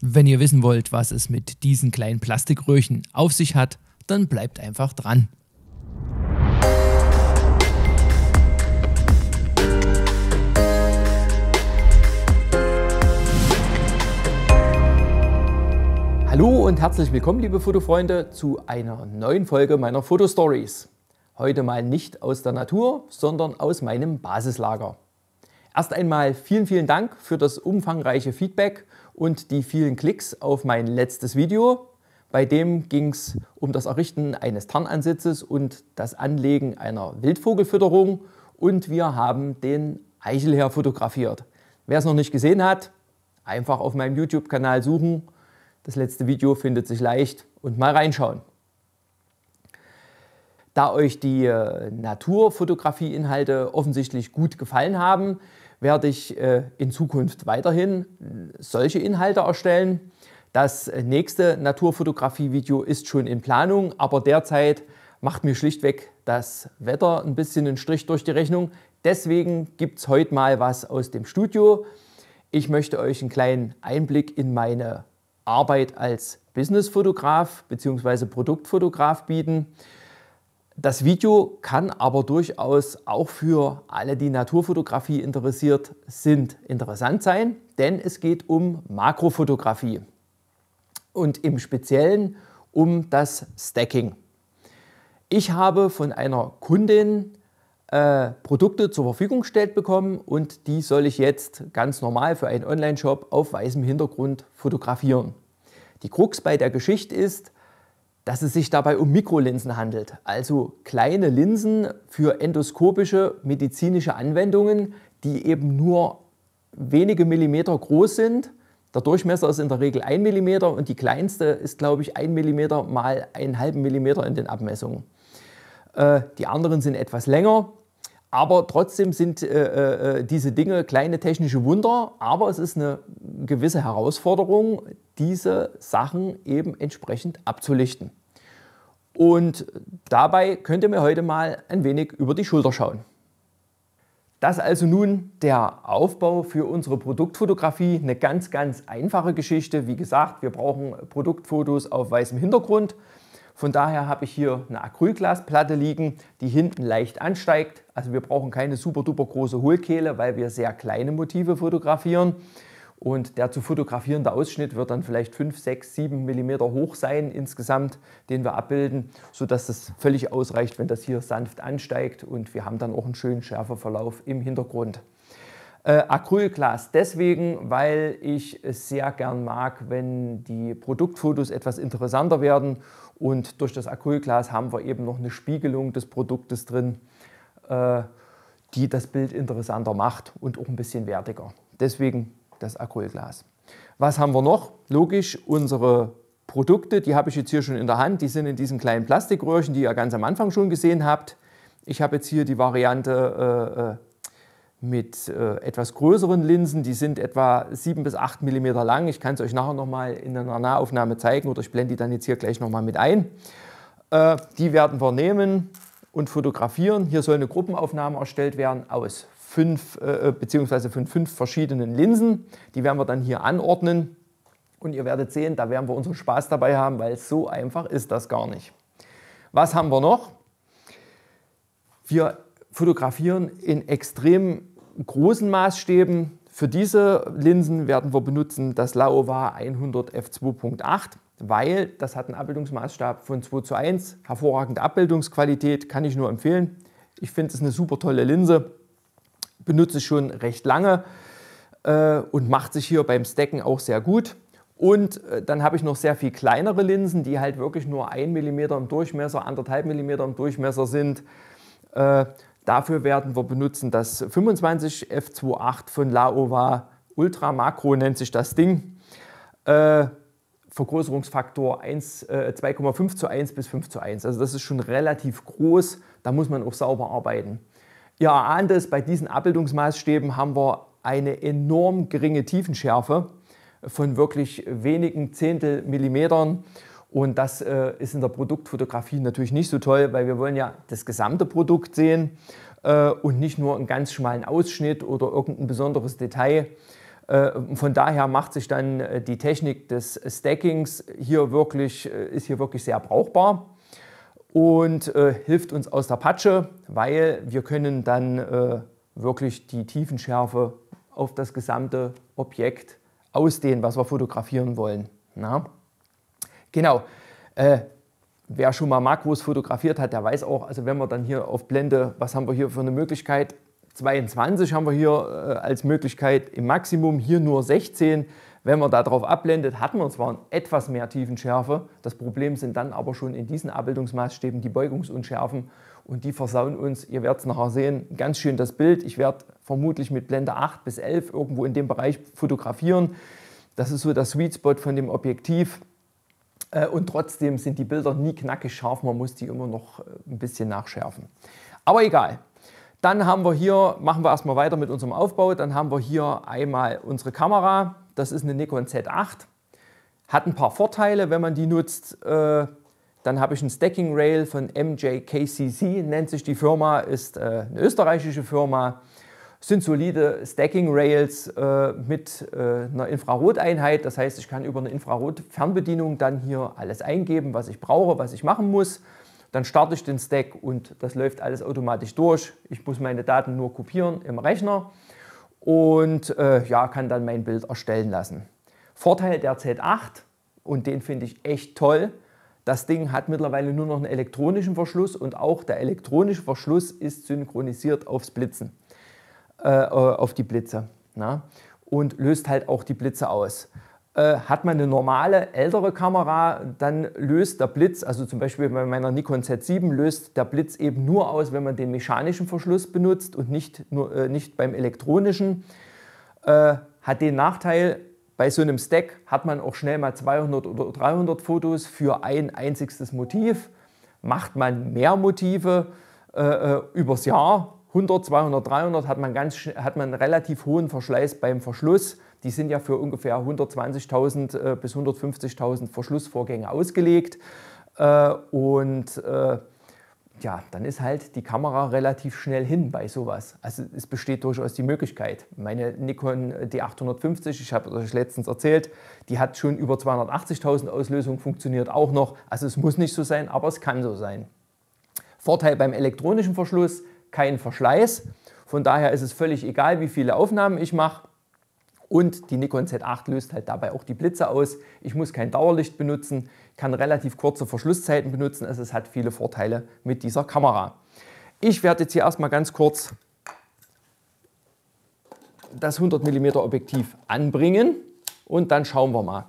Wenn ihr wissen wollt, was es mit diesen kleinen Plastikröhrchen auf sich hat, dann bleibt einfach dran. Hallo und herzlich willkommen, liebe Fotofreunde, zu einer neuen Folge meiner Fotostories. Heute mal nicht aus der Natur, sondern aus meinem Basislager. Erst einmal vielen, vielen Dank für das umfangreiche Feedback und die vielen Klicks auf mein letztes Video. Bei dem ging es um das Errichten eines Tarnansitzes und das Anlegen einer Wildvogelfütterung und wir haben den Eichelherr fotografiert. Wer es noch nicht gesehen hat, einfach auf meinem YouTube-Kanal suchen. Das letzte Video findet sich leicht und mal reinschauen. Da euch die äh, Naturfotografie-Inhalte offensichtlich gut gefallen haben, werde ich äh, in Zukunft weiterhin solche Inhalte erstellen. Das nächste Naturfotografie-Video ist schon in Planung, aber derzeit macht mir schlichtweg das Wetter ein bisschen einen Strich durch die Rechnung. Deswegen gibt es heute mal was aus dem Studio. Ich möchte euch einen kleinen Einblick in meine Arbeit als Businessfotograf bzw. Produktfotograf bieten. Das Video kann aber durchaus auch für alle, die Naturfotografie interessiert sind, interessant sein, denn es geht um Makrofotografie und im Speziellen um das Stacking. Ich habe von einer Kundin äh, Produkte zur Verfügung gestellt bekommen und die soll ich jetzt ganz normal für einen Online-Shop auf weißem Hintergrund fotografieren. Die Krux bei der Geschichte ist, dass es sich dabei um Mikrolinsen handelt, also kleine Linsen für endoskopische medizinische Anwendungen, die eben nur wenige Millimeter groß sind. Der Durchmesser ist in der Regel 1 mm und die kleinste ist, glaube ich, 1 mm mal einen halben Millimeter in den Abmessungen. Äh, die anderen sind etwas länger, aber trotzdem sind äh, äh, diese Dinge kleine technische Wunder, aber es ist eine gewisse Herausforderung, diese Sachen eben entsprechend abzulichten. Und dabei könnt ihr mir heute mal ein wenig über die Schulter schauen. Das also nun der Aufbau für unsere Produktfotografie. Eine ganz, ganz einfache Geschichte. Wie gesagt, wir brauchen Produktfotos auf weißem Hintergrund. Von daher habe ich hier eine Acrylglasplatte liegen, die hinten leicht ansteigt. Also wir brauchen keine super duper große Hohlkehle, weil wir sehr kleine Motive fotografieren. Und der zu fotografierende Ausschnitt wird dann vielleicht 5, 6, 7 mm hoch sein insgesamt, den wir abbilden, sodass das völlig ausreicht, wenn das hier sanft ansteigt und wir haben dann auch einen schönen Schärfeverlauf im Hintergrund. Äh, Acrylglas deswegen, weil ich es sehr gern mag, wenn die Produktfotos etwas interessanter werden und durch das Acrylglas haben wir eben noch eine Spiegelung des Produktes drin, äh, die das Bild interessanter macht und auch ein bisschen wertiger. Deswegen das Acrylglas. Was haben wir noch? Logisch, unsere Produkte, die habe ich jetzt hier schon in der Hand. Die sind in diesen kleinen Plastikröhrchen, die ihr ganz am Anfang schon gesehen habt. Ich habe jetzt hier die Variante äh, äh mit äh, etwas größeren Linsen. Die sind etwa 7 bis 8 mm lang. Ich kann es euch nachher nochmal in einer Nahaufnahme zeigen oder ich blende die dann jetzt hier gleich nochmal mit ein. Äh, die werden wir nehmen und fotografieren. Hier soll eine Gruppenaufnahme erstellt werden aus fünf äh, beziehungsweise von fünf verschiedenen Linsen. Die werden wir dann hier anordnen und ihr werdet sehen, da werden wir unseren Spaß dabei haben, weil so einfach ist das gar nicht. Was haben wir noch? Wir fotografieren in extrem großen Maßstäben. Für diese Linsen werden wir benutzen das Laowa 100 f2.8, weil das hat einen Abbildungsmaßstab von 2 zu 1. Hervorragende Abbildungsqualität, kann ich nur empfehlen. Ich finde es eine super tolle Linse benutze ich schon recht lange äh, und macht sich hier beim Stacken auch sehr gut. Und äh, dann habe ich noch sehr viel kleinere Linsen, die halt wirklich nur 1 mm im Durchmesser, 1,5 mm im Durchmesser sind. Äh, dafür werden wir benutzen das 25 f2.8 von Laowa Ultra Makro nennt sich das Ding. Äh, Vergrößerungsfaktor 2,5 äh, zu 1 bis 5 zu 1. Also das ist schon relativ groß, da muss man auch sauber arbeiten. Ihr erahnt es, bei diesen Abbildungsmaßstäben haben wir eine enorm geringe Tiefenschärfe von wirklich wenigen Zehntel Millimetern. Und das äh, ist in der Produktfotografie natürlich nicht so toll, weil wir wollen ja das gesamte Produkt sehen äh, und nicht nur einen ganz schmalen Ausschnitt oder irgendein besonderes Detail. Äh, von daher macht sich dann äh, die Technik des Stackings hier wirklich, äh, ist hier wirklich sehr brauchbar und äh, hilft uns aus der Patsche, weil wir können dann äh, wirklich die Tiefenschärfe auf das gesamte Objekt ausdehnen, was wir fotografieren wollen. Na? Genau. Äh, wer schon mal Makros fotografiert hat, der weiß auch, also wenn wir dann hier auf Blende, was haben wir hier für eine Möglichkeit? 22 haben wir hier äh, als Möglichkeit im Maximum, hier nur 16. Wenn man darauf abblendet, hat man zwar etwas mehr Tiefenschärfe. Das Problem sind dann aber schon in diesen Abbildungsmaßstäben die Beugungsunschärfen und die versauen uns, ihr werdet es nachher sehen, ganz schön das Bild. Ich werde vermutlich mit Blende 8 bis 11 irgendwo in dem Bereich fotografieren. Das ist so der Sweet Spot von dem Objektiv. Äh, und trotzdem sind die Bilder nie knackig scharf, man muss die immer noch äh, ein bisschen nachschärfen. Aber egal. Dann haben wir hier, machen wir erstmal weiter mit unserem Aufbau, dann haben wir hier einmal unsere Kamera, das ist eine Nikon Z8. Hat ein paar Vorteile, wenn man die nutzt. Äh, dann habe ich ein Stacking Rail von MJKCC, nennt sich die Firma, ist äh, eine österreichische Firma. Sind solide Stacking Rails äh, mit einer Infraroteinheit. Das heißt, ich kann über eine Infrarot-Fernbedienung dann hier alles eingeben, was ich brauche, was ich machen muss. Dann starte ich den Stack und das läuft alles automatisch durch. Ich muss meine Daten nur kopieren im Rechner und äh, ja, kann dann mein Bild erstellen lassen. Vorteil der Z8, und den finde ich echt toll, das Ding hat mittlerweile nur noch einen elektronischen Verschluss und auch der elektronische Verschluss ist synchronisiert aufs Blitzen, äh, äh auf die Blitze na? und löst halt auch die Blitze aus. Äh, hat man eine normale, ältere Kamera, dann löst der Blitz, also zum Beispiel bei meiner Nikon Z7, löst der Blitz eben nur aus, wenn man den mechanischen Verschluss benutzt und nicht, nur, äh, nicht beim elektronischen. Äh, hat den Nachteil, bei so einem Stack hat man auch schnell mal 200 oder 300 Fotos für ein einziges Motiv. Macht man mehr Motive äh, äh übers Jahr, 100, 200, 300, hat man, ganz, hat man einen relativ hohen Verschleiß beim Verschluss die sind ja für ungefähr 120.000 äh, bis 150.000 Verschlussvorgänge ausgelegt. Äh, und äh, ja, dann ist halt die Kamera relativ schnell hin bei sowas. Also es besteht durchaus die Möglichkeit. Meine Nikon D850, ich habe euch letztens erzählt, die hat schon über 280.000 Auslösungen, funktioniert auch noch. Also es muss nicht so sein, aber es kann so sein. Vorteil beim elektronischen Verschluss, kein Verschleiß. Von daher ist es völlig egal, wie viele Aufnahmen ich mache. Und die Nikon Z8 löst halt dabei auch die Blitze aus. Ich muss kein Dauerlicht benutzen, kann relativ kurze Verschlusszeiten benutzen. Also es hat viele Vorteile mit dieser Kamera. Ich werde jetzt hier erstmal ganz kurz das 100 mm Objektiv anbringen und dann schauen wir mal.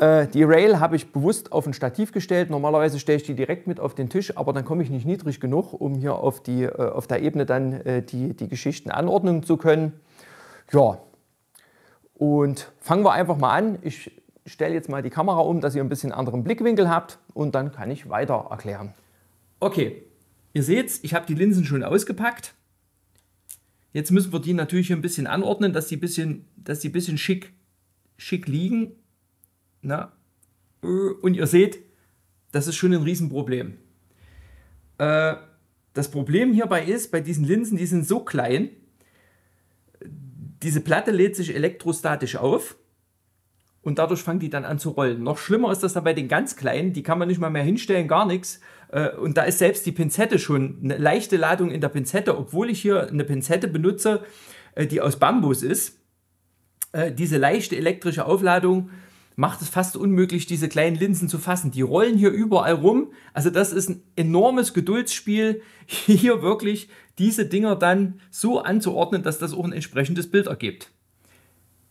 Äh, die Rail habe ich bewusst auf ein Stativ gestellt. Normalerweise stelle ich die direkt mit auf den Tisch, aber dann komme ich nicht niedrig genug, um hier auf, die, äh, auf der Ebene dann äh, die, die Geschichten anordnen zu können. Ja, und fangen wir einfach mal an. Ich stelle jetzt mal die Kamera um, dass ihr ein bisschen anderen Blickwinkel habt und dann kann ich weiter erklären. Okay, ihr seht, ich habe die Linsen schon ausgepackt. Jetzt müssen wir die natürlich ein bisschen anordnen, dass die ein bisschen, dass die bisschen schick, schick liegen. Na? Und ihr seht, das ist schon ein Riesenproblem. Äh, das Problem hierbei ist, bei diesen Linsen, die sind so klein, diese Platte lädt sich elektrostatisch auf und dadurch fangen die dann an zu rollen. Noch schlimmer ist das dann bei den ganz kleinen, die kann man nicht mal mehr hinstellen, gar nichts. Äh, und da ist selbst die Pinzette schon eine leichte Ladung in der Pinzette, obwohl ich hier eine Pinzette benutze, äh, die aus Bambus ist. Äh, diese leichte elektrische Aufladung macht es fast unmöglich, diese kleinen Linsen zu fassen. Die rollen hier überall rum. Also das ist ein enormes Geduldsspiel, hier wirklich diese Dinger dann so anzuordnen, dass das auch ein entsprechendes Bild ergibt.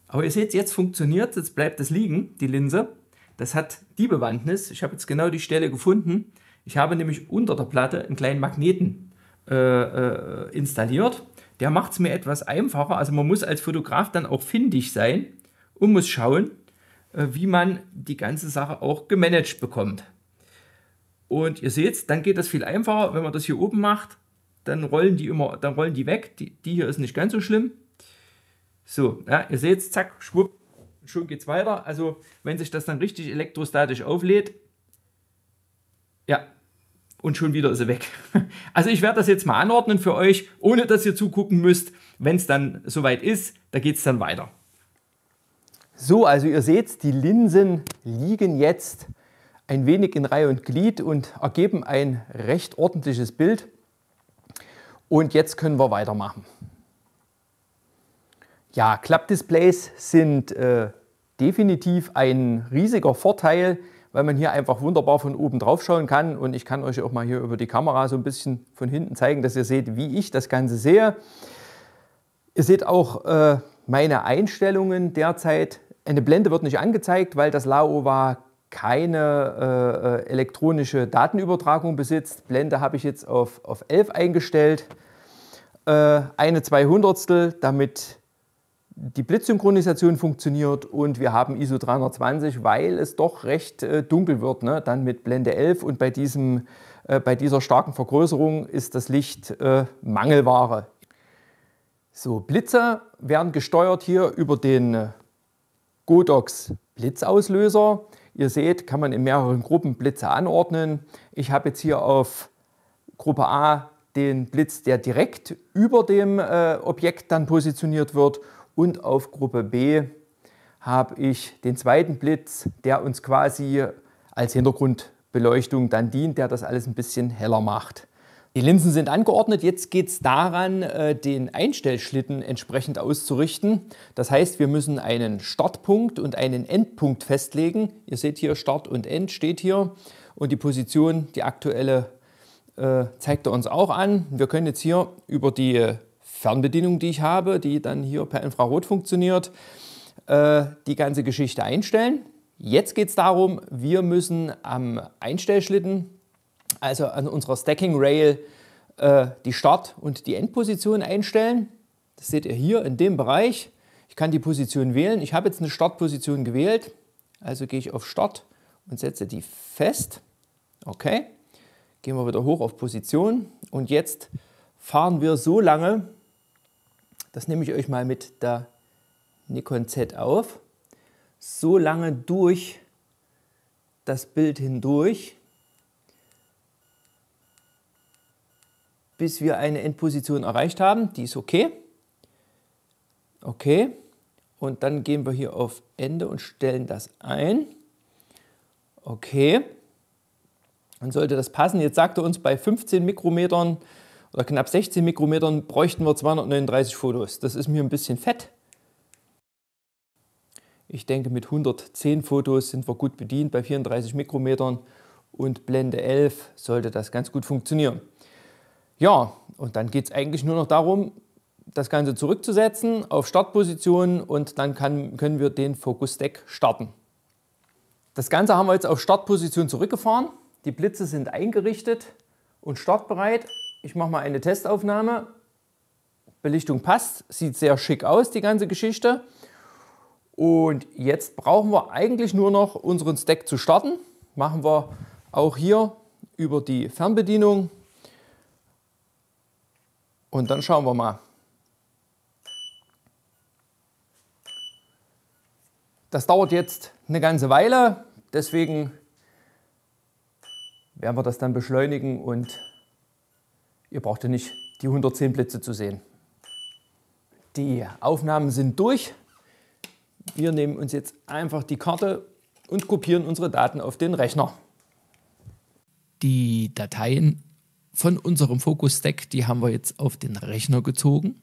Aber ihr seht, jetzt funktioniert, jetzt bleibt es liegen, die Linse. Das hat die Bewandtnis. Ich habe jetzt genau die Stelle gefunden. Ich habe nämlich unter der Platte einen kleinen Magneten äh, äh, installiert. Der macht es mir etwas einfacher. Also man muss als Fotograf dann auch findig sein und muss schauen, äh, wie man die ganze Sache auch gemanagt bekommt. Und ihr seht, dann geht das viel einfacher, wenn man das hier oben macht dann rollen die immer, dann rollen die weg. Die, die hier ist nicht ganz so schlimm. So, ja, ihr seht, zack, schwupp, schon geht es weiter. Also, wenn sich das dann richtig elektrostatisch auflädt, ja, und schon wieder ist sie weg. Also, ich werde das jetzt mal anordnen für euch, ohne dass ihr zugucken müsst. Wenn es dann soweit ist, da geht es dann weiter. So, also ihr seht, die Linsen liegen jetzt ein wenig in Reihe und Glied und ergeben ein recht ordentliches Bild. Und jetzt können wir weitermachen. Ja, Klappdisplays sind äh, definitiv ein riesiger Vorteil, weil man hier einfach wunderbar von oben drauf schauen kann. Und ich kann euch auch mal hier über die Kamera so ein bisschen von hinten zeigen, dass ihr seht, wie ich das Ganze sehe. Ihr seht auch äh, meine Einstellungen derzeit. Eine Blende wird nicht angezeigt, weil das Laowa keine äh, elektronische Datenübertragung besitzt. Blende habe ich jetzt auf, auf 11 eingestellt. Äh, eine 200 damit die Blitzsynchronisation funktioniert und wir haben ISO 320, weil es doch recht äh, dunkel wird, ne? dann mit Blende 11 und bei, diesem, äh, bei dieser starken Vergrößerung ist das Licht äh, Mangelware. So, Blitze werden gesteuert hier über den äh, Godox Blitzauslöser. Ihr seht, kann man in mehreren Gruppen Blitze anordnen. Ich habe jetzt hier auf Gruppe A den Blitz, der direkt über dem äh, Objekt dann positioniert wird und auf Gruppe B habe ich den zweiten Blitz, der uns quasi als Hintergrundbeleuchtung dann dient, der das alles ein bisschen heller macht. Die Linsen sind angeordnet, jetzt geht es daran, äh, den Einstellschlitten entsprechend auszurichten. Das heißt, wir müssen einen Startpunkt und einen Endpunkt festlegen. Ihr seht hier, Start und End steht hier und die Position, die aktuelle, äh, zeigt er uns auch an. Wir können jetzt hier über die Fernbedienung, die ich habe, die dann hier per Infrarot funktioniert, äh, die ganze Geschichte einstellen. Jetzt geht es darum, wir müssen am Einstellschlitten, also an unserer Stacking Rail, äh, die Start- und die Endposition einstellen. Das seht ihr hier in dem Bereich. Ich kann die Position wählen. Ich habe jetzt eine Startposition gewählt. Also gehe ich auf Start und setze die fest. Okay. Gehen wir wieder hoch auf Position. Und jetzt fahren wir so lange, das nehme ich euch mal mit der Nikon Z auf. So lange durch das Bild hindurch, bis wir eine Endposition erreicht haben. Die ist okay. Okay. Und dann gehen wir hier auf Ende und stellen das ein. Okay. Dann sollte das passen. Jetzt sagt er uns bei 15 Mikrometern oder knapp 16 Mikrometern bräuchten wir 239 Fotos. Das ist mir ein bisschen fett. Ich denke, mit 110 Fotos sind wir gut bedient bei 34 Mikrometern und Blende 11 sollte das ganz gut funktionieren. Ja, und dann geht es eigentlich nur noch darum, das Ganze zurückzusetzen auf Startposition und dann kann, können wir den Focus Stack starten. Das Ganze haben wir jetzt auf Startposition zurückgefahren. Die Blitze sind eingerichtet und startbereit. Ich mache mal eine Testaufnahme. Belichtung passt, sieht sehr schick aus, die ganze Geschichte. Und jetzt brauchen wir eigentlich nur noch unseren Stack zu starten. Machen wir auch hier über die Fernbedienung. Und dann schauen wir mal. Das dauert jetzt eine ganze Weile, deswegen werden wir das dann beschleunigen und Ihr braucht ja nicht die 110 Blitze zu sehen. Die Aufnahmen sind durch. Wir nehmen uns jetzt einfach die Karte und kopieren unsere Daten auf den Rechner. Die Dateien von unserem Focus Stack, die haben wir jetzt auf den Rechner gezogen.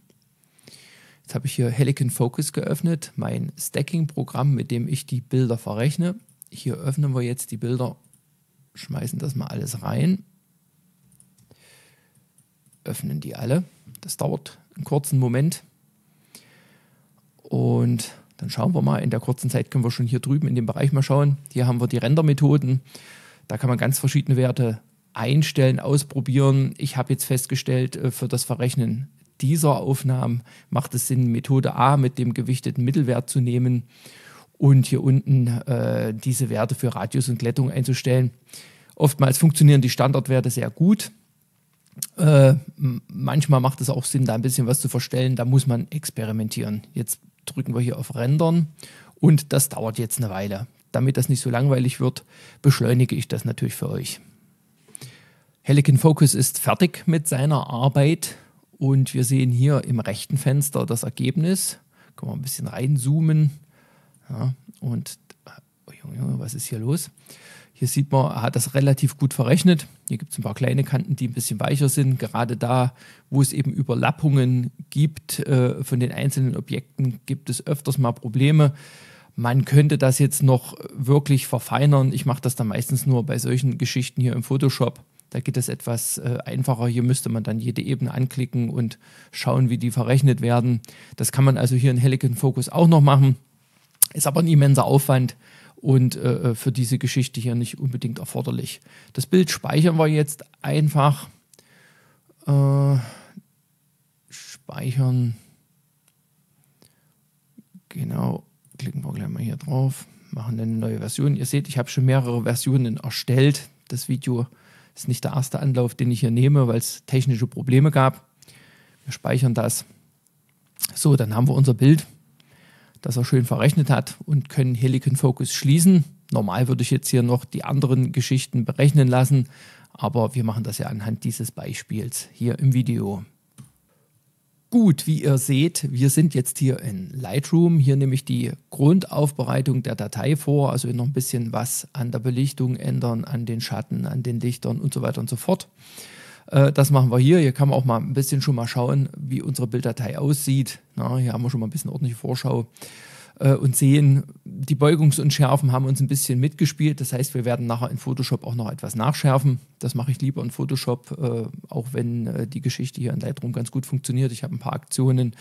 Jetzt habe ich hier Helicon Focus geöffnet, mein Stacking-Programm, mit dem ich die Bilder verrechne. Hier öffnen wir jetzt die Bilder, schmeißen das mal alles rein öffnen die alle. Das dauert einen kurzen Moment. Und dann schauen wir mal, in der kurzen Zeit können wir schon hier drüben in dem Bereich mal schauen. Hier haben wir die Rendermethoden. Da kann man ganz verschiedene Werte einstellen, ausprobieren. Ich habe jetzt festgestellt, äh, für das Verrechnen dieser Aufnahmen macht es Sinn, Methode A mit dem gewichteten Mittelwert zu nehmen und hier unten äh, diese Werte für Radius und Glättung einzustellen. Oftmals funktionieren die Standardwerte sehr gut. Äh, manchmal macht es auch Sinn, da ein bisschen was zu verstellen. Da muss man experimentieren. Jetzt drücken wir hier auf Rendern und das dauert jetzt eine Weile. Damit das nicht so langweilig wird, beschleunige ich das natürlich für euch. Helicon Focus ist fertig mit seiner Arbeit und wir sehen hier im rechten Fenster das Ergebnis. Können wir ein bisschen reinzoomen. Ja, und was ist hier los? Hier sieht man, er hat das relativ gut verrechnet. Hier gibt es ein paar kleine Kanten, die ein bisschen weicher sind. Gerade da, wo es eben Überlappungen gibt äh, von den einzelnen Objekten, gibt es öfters mal Probleme. Man könnte das jetzt noch wirklich verfeinern. Ich mache das dann meistens nur bei solchen Geschichten hier im Photoshop. Da geht es etwas äh, einfacher. Hier müsste man dann jede Ebene anklicken und schauen, wie die verrechnet werden. Das kann man also hier in Helicon Focus auch noch machen. Ist aber ein immenser Aufwand und äh, äh, für diese Geschichte hier nicht unbedingt erforderlich. Das Bild speichern wir jetzt einfach. Äh, speichern. Genau, klicken wir gleich mal hier drauf, machen eine neue Version. Ihr seht, ich habe schon mehrere Versionen erstellt. Das Video ist nicht der erste Anlauf, den ich hier nehme, weil es technische Probleme gab. Wir speichern das. So, dann haben wir unser Bild, das er schön verrechnet hat und können Helicon Focus schließen. Normal würde ich jetzt hier noch die anderen Geschichten berechnen lassen, aber wir machen das ja anhand dieses Beispiels hier im Video. Gut, wie ihr seht, wir sind jetzt hier in Lightroom. Hier nehme ich die Grundaufbereitung der Datei vor, also noch ein bisschen was an der Belichtung ändern, an den Schatten, an den Lichtern und so weiter und so fort. Äh, das machen wir hier. Hier kann man auch mal ein bisschen schon mal schauen, wie unsere Bilddatei aussieht. Na, hier haben wir schon mal ein bisschen ordentliche Vorschau äh, und sehen, die Beugungsunschärfen haben uns ein bisschen mitgespielt. Das heißt, wir werden nachher in Photoshop auch noch etwas nachschärfen. Das mache ich lieber in Photoshop, äh, auch wenn äh, die Geschichte hier in Lightroom ganz gut funktioniert. Ich habe ein paar Aktionen,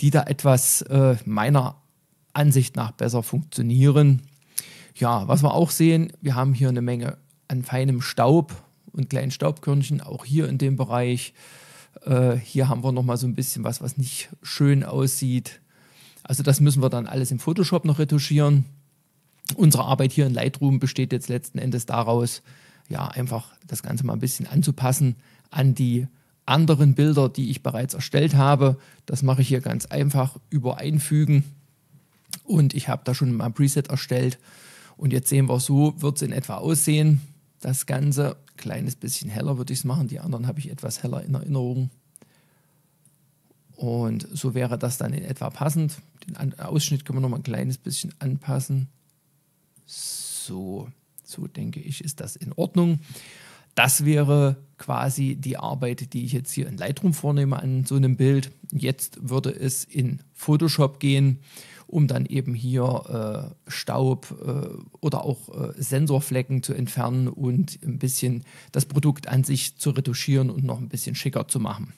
die da etwas äh, meiner Ansicht nach besser funktionieren. Ja, was wir auch sehen, wir haben hier eine Menge an feinem Staub und kleinen Staubkörnchen, auch hier in dem Bereich. Äh, hier haben wir nochmal so ein bisschen was, was nicht schön aussieht. Also das müssen wir dann alles im Photoshop noch retuschieren. Unsere Arbeit hier in Lightroom besteht jetzt letzten Endes daraus, ja, einfach das Ganze mal ein bisschen anzupassen an die anderen Bilder, die ich bereits erstellt habe. Das mache ich hier ganz einfach über Einfügen. Und ich habe da schon mal ein Preset erstellt. Und jetzt sehen wir, so wird es in etwa aussehen. Das Ganze, kleines bisschen heller würde ich es machen. Die anderen habe ich etwas heller in Erinnerung. Und so wäre das dann in etwa passend. Den Ausschnitt können wir noch mal ein kleines bisschen anpassen. So, so denke ich, ist das in Ordnung. Das wäre quasi die Arbeit, die ich jetzt hier in Lightroom vornehme an so einem Bild. Jetzt würde es in Photoshop gehen, um dann eben hier äh, Staub äh, oder auch äh, Sensorflecken zu entfernen und ein bisschen das Produkt an sich zu retuschieren und noch ein bisschen schicker zu machen.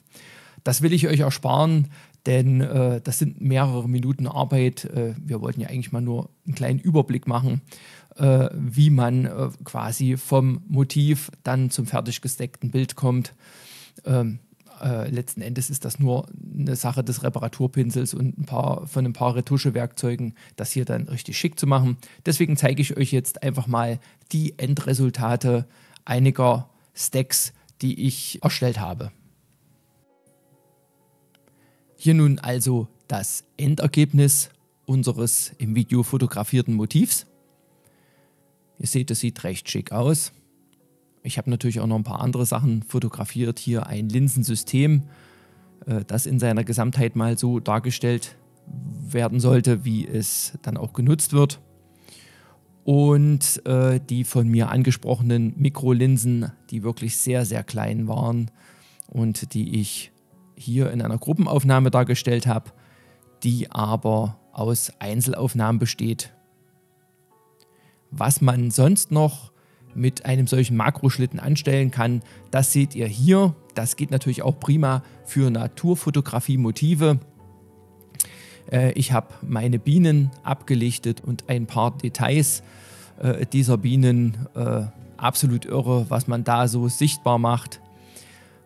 Das will ich euch ersparen, denn äh, das sind mehrere Minuten Arbeit. Äh, wir wollten ja eigentlich mal nur einen kleinen Überblick machen, äh, wie man äh, quasi vom Motiv dann zum fertig gesteckten Bild kommt. Ähm, äh, letzten Endes ist das nur eine Sache des Reparaturpinsels und ein paar, von ein paar Retuschewerkzeugen, das hier dann richtig schick zu machen. Deswegen zeige ich euch jetzt einfach mal die Endresultate einiger Stacks, die ich erstellt habe. Hier nun also das Endergebnis unseres im Video fotografierten Motivs. Ihr seht, es sieht recht schick aus. Ich habe natürlich auch noch ein paar andere Sachen fotografiert. Hier ein Linsensystem, äh, das in seiner Gesamtheit mal so dargestellt werden sollte, wie es dann auch genutzt wird. Und äh, die von mir angesprochenen Mikrolinsen, die wirklich sehr, sehr klein waren und die ich hier in einer Gruppenaufnahme dargestellt habe, die aber aus Einzelaufnahmen besteht. Was man sonst noch mit einem solchen Makroschlitten anstellen kann, das seht ihr hier. Das geht natürlich auch prima für Naturfotografie-Motive. Äh, ich habe meine Bienen abgelichtet und ein paar Details äh, dieser Bienen. Äh, absolut irre, was man da so sichtbar macht.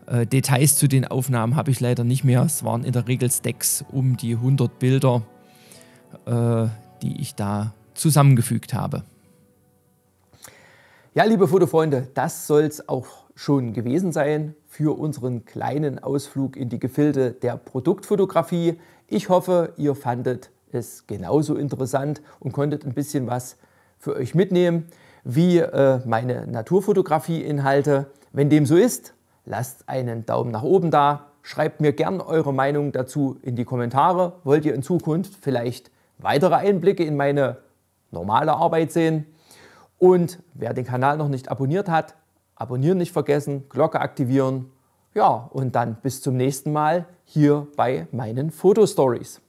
Äh, Details zu den Aufnahmen habe ich leider nicht mehr. Es waren in der Regel Stacks um die 100 Bilder, äh, die ich da zusammengefügt habe. Ja, liebe Fotofreunde, das soll es auch schon gewesen sein für unseren kleinen Ausflug in die Gefilde der Produktfotografie. Ich hoffe, ihr fandet es genauso interessant und konntet ein bisschen was für euch mitnehmen wie äh, meine Naturfotografie-Inhalte. Wenn dem so ist, lasst einen Daumen nach oben da, schreibt mir gern eure Meinung dazu in die Kommentare. Wollt ihr in Zukunft vielleicht weitere Einblicke in meine normale Arbeit sehen. Und wer den Kanal noch nicht abonniert hat, abonnieren nicht vergessen, Glocke aktivieren. Ja, und dann bis zum nächsten Mal hier bei meinen Fotostories.